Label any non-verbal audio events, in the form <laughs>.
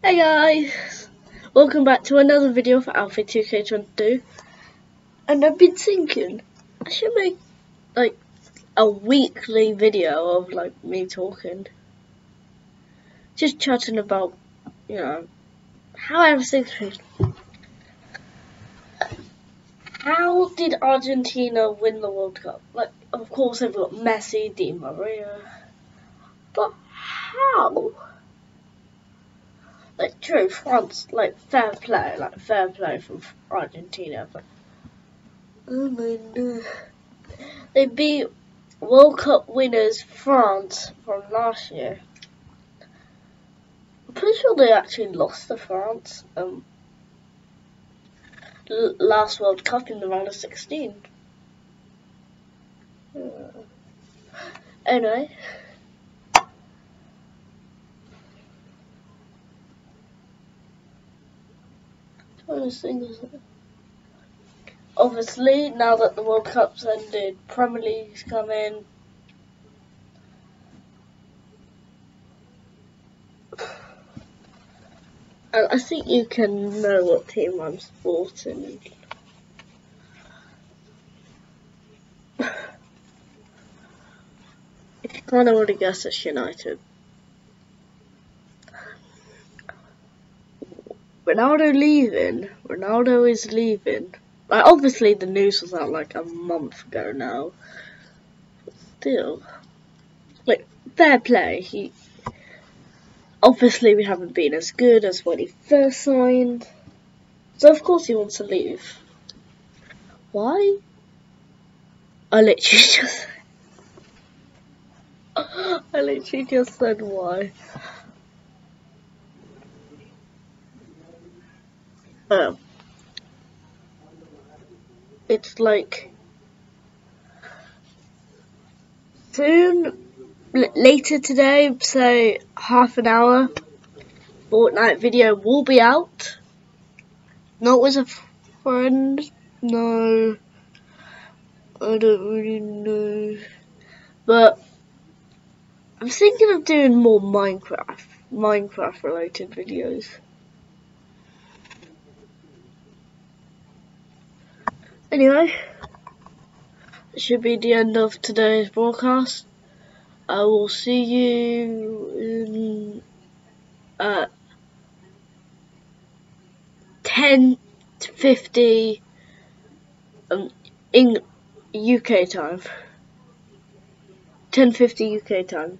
Hey guys, welcome back to another video for Alfie 2K22 and I've been thinking I should make like a weekly video of like me talking. Just chatting about you know how everything's been how did Argentina win the World Cup? Like of course they've got Messi, Di Maria. But how like true France, like fair play, like fair play from Argentina. But oh my god, they beat World Cup winners France from last year. I'm pretty sure they actually lost to France um last World Cup in the round of 16. Uh, anyway. Obviously, now that the World Cup's ended, Premier League's come in. And I think you can know what team I'm supporting. if you can't already guess, it's United. Ronaldo leaving. Ronaldo is leaving. Like, obviously the news was out like a month ago now. But still. Like, fair play. He obviously we haven't been as good as when he first signed. So of course he wants to leave. Why? I literally <laughs> just I literally just said why. Oh. It's like soon, later today, say half an hour, Fortnite video will be out. Not with a friend, no. I don't really know. But I'm thinking of doing more Minecraft, Minecraft related videos. Anyway, that should be the end of today's broadcast. I will see you in uh, 10.50 um, in UK time. 10.50 UK time.